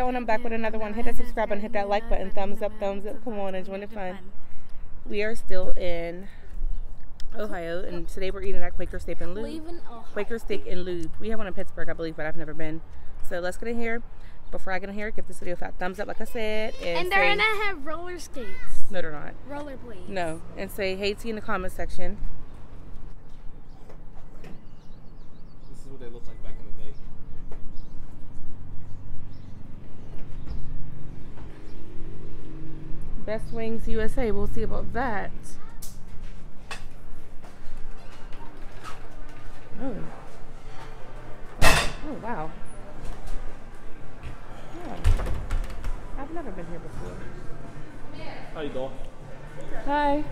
What's up, sweeties? It's Tia, and I'm back with another one. Hit that subscribe button, hit that like button, thumbs up, thumbs up. Come on and join the fun. We are still in Ohio, and today we're eating at Quaker Steak and Lube. Quaker Steak and Lube. We have one in Pittsburgh, I believe, but I've never been. So let's get in here. Before I get in here, give this video a fat thumbs up, like I said, and, And they're say, gonna have roller skates. no, they're not. Rollerblades. No, and say hey T in the comment section. This is what they look like back in the day. Best Wings USA. We'll see about that. Oh. Oh, wow. Yeah. I've never been here before. How you doing? Hi.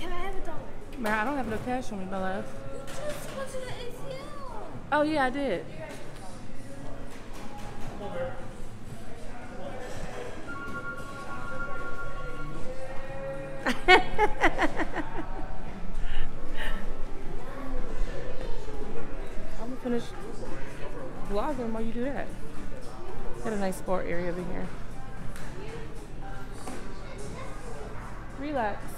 Can I have a dollar? Man, I don't have no cash on me, my love. Oh, yeah, I did. I'm gonna finish vlogging while you do that. Got a nice sport area over here. Relax.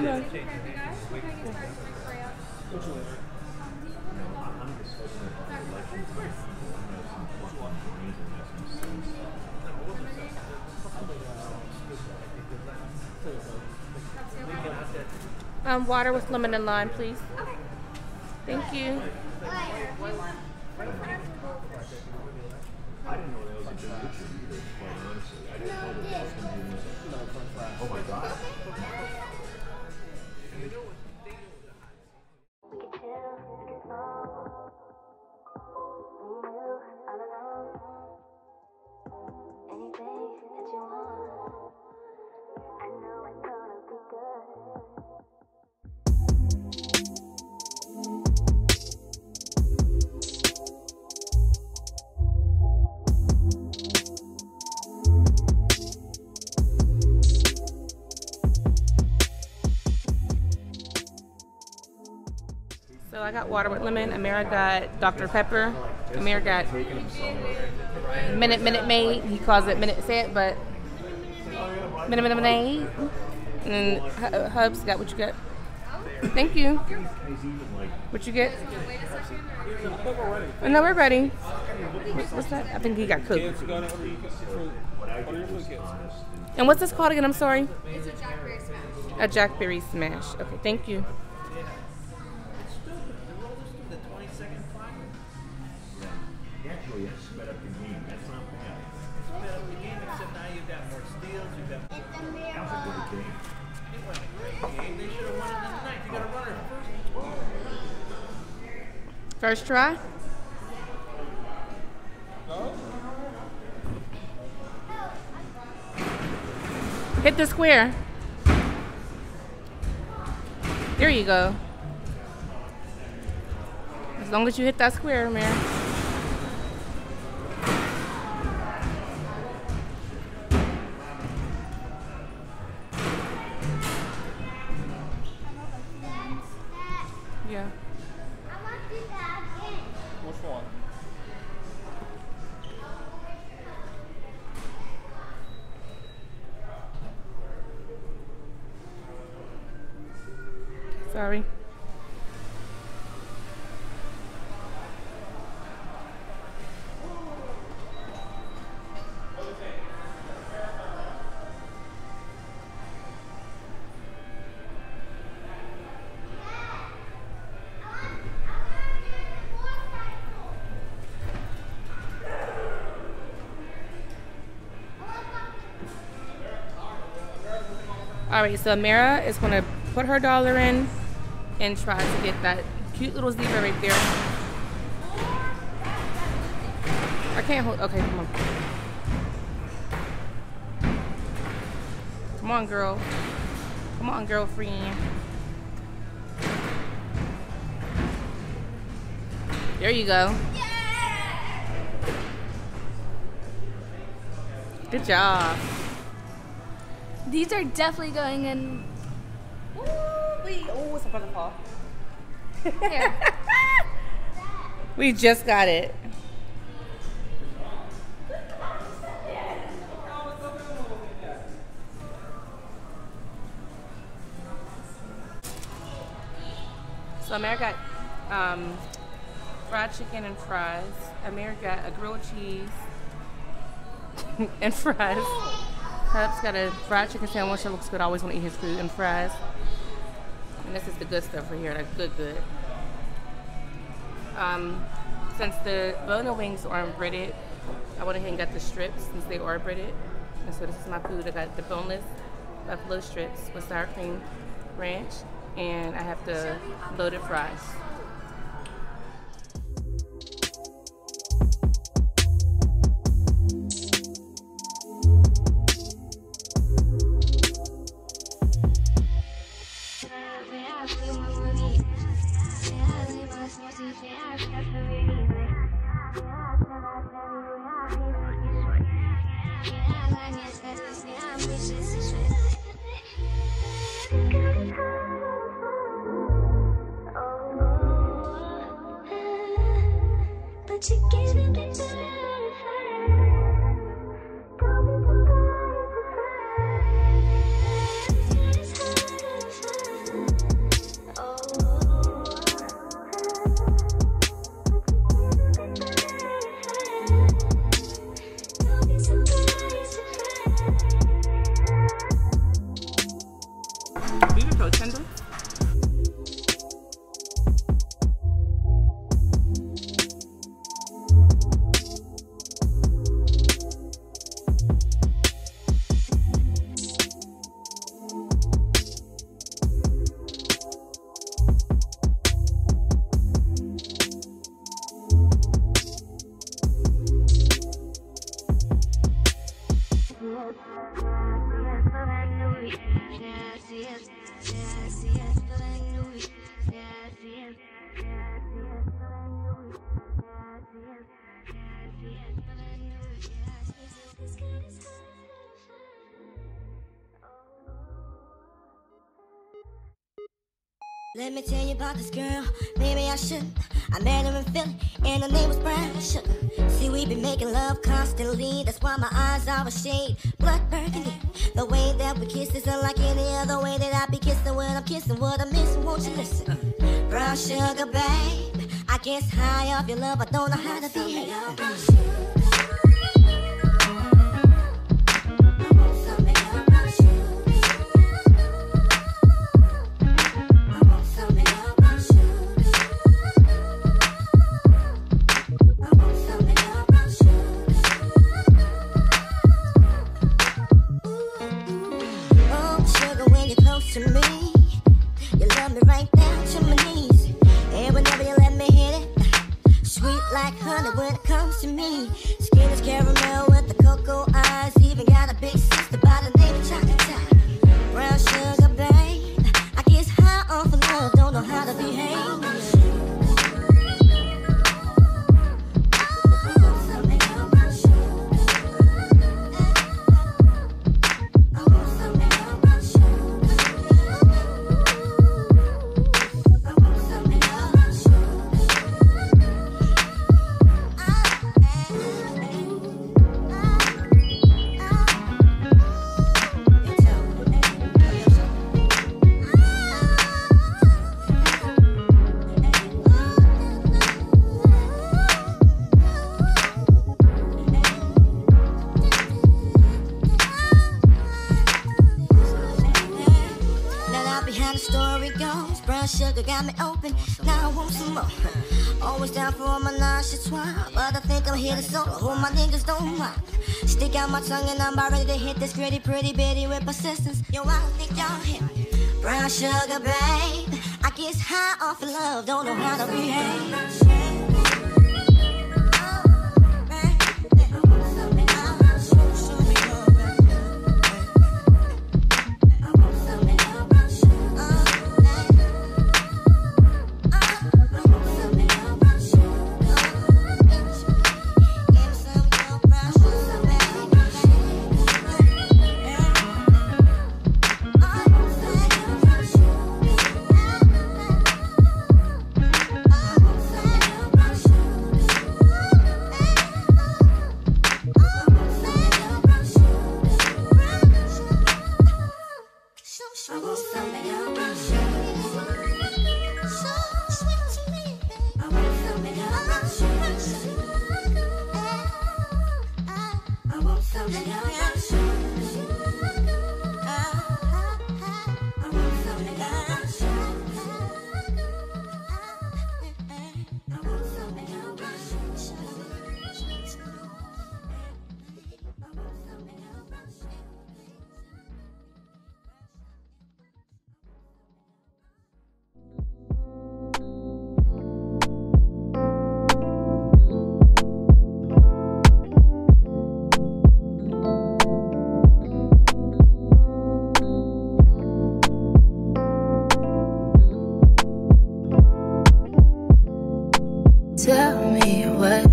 Layout? Um, water with lemon and lime, please. Thank you. I didn't know I got water with lemon. Amira got Dr. Pepper. Amir got Minute Minute Maid. He calls it Minute it, but Minute Minute Maid. And then uh, Hubs got what you got. Thank you. What you get? Oh, no, we're ready. What's, that? I think he got cooked. Kids, you got order your food. Order your food, kids. And what's this called again? I'm sorry. It's a Jackberry smash. A Jackberry smash. Okay, thank you. First. Try. Hit the square. There you go. As long as you hit that square, man. Yeah. Sorry. All right, so Amira is gonna put her dollar in and try to get that cute little zebra right there. I can't hold. Okay, come on. Come on, girl. Come on, girlfriend. There you go. Good job. These are definitely going in. Wait. Oh, it's about to fall. Here. We just got it. So Amir got um, fried chicken and fries. Amir got a grilled cheese and fries. Cubs got a fried chicken sandwich that looks good. I always want to eat his food and fries. This is the good stuff right here. That's good, good. Um, since the bone wings aren't breaded, I went ahead and got the strips since they are breaded. And so this is my food. I got the boneless buffalo strips with sour cream ranch, and I have the loaded fries. But Let me tell you about this girl. Maybe I shouldn't. I met her in Philly, and her name was Brown Sugar. See, we been making love constantly. That's why my eyes are a shade blood burgundy. The way that we kiss isn't like any other way that I be kissing when I'm kissing. What I'm missing, won't you listen? Brown sugar, babe. I guess high off your love, I don't know how to behave. it when it comes to me. Skin is caramel with the cocoa eyes. Even got a big sister by the name of Chocolate. Story goes. Brown sugar got me open. Now I want some more. Always down for all my twine. But I think I'm here to solo. Hold my niggas don't mind. Stick out my tongue and I'm about ready to hit this gritty, pretty bitty with persistence. Yo, I don't think y'all hit me. Brown sugar, babe. I get high off of love, don't know how to behave.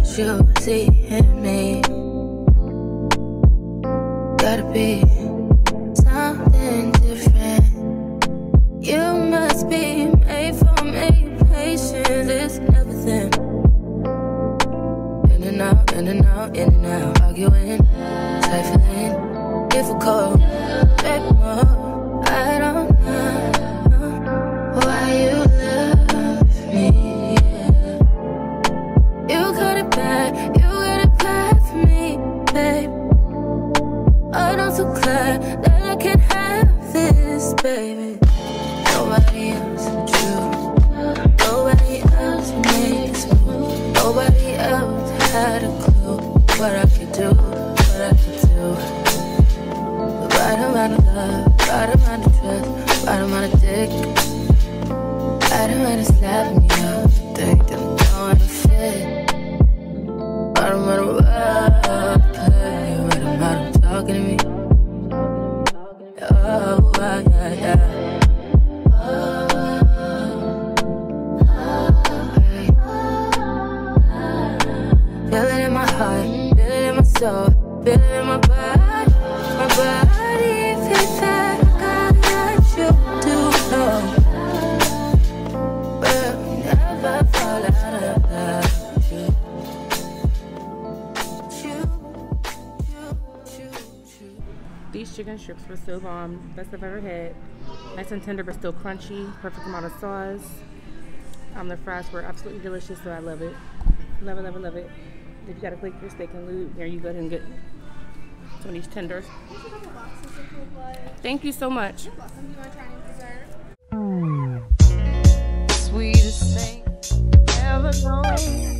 You see in me. Gotta be Amount of love, right amount of trust, right amount of dick. Right amount of slapping me up, think that I'm going to fit. Right amount of love, play, right amount of talking to me. Oh, ah, yeah, yeah. Feel it in my heart, feel it in my soul, feel it in my strips were so bomb. Best I've ever had. Nice and tender, but still crunchy. Perfect amount of sauce. Um, the fries were absolutely delicious, so I love it. Love it, love it, love it. If you gotta Quaker Steak and Lube, there you go ahead and get some of these tenders. Thank you so much. Sweetest thing ever known.